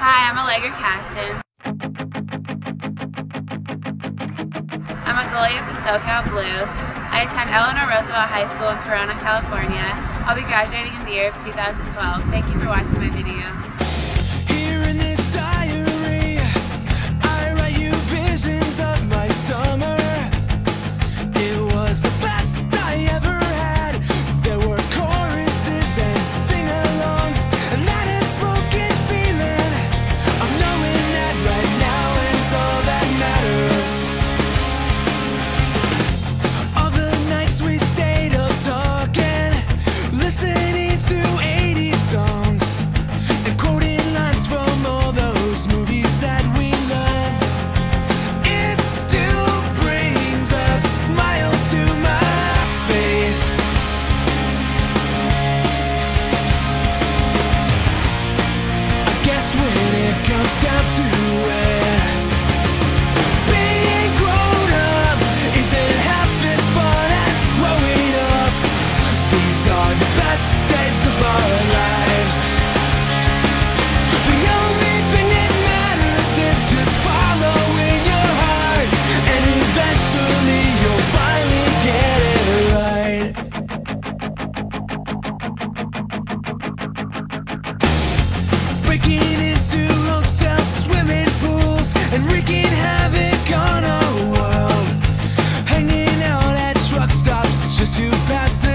Hi, I'm Alegra Kastens. I'm a goalie at the SoCal Blues. I attend Eleanor Roosevelt High School in Corona, California. I'll be graduating in the year of 2012. Thank you for watching my video. To the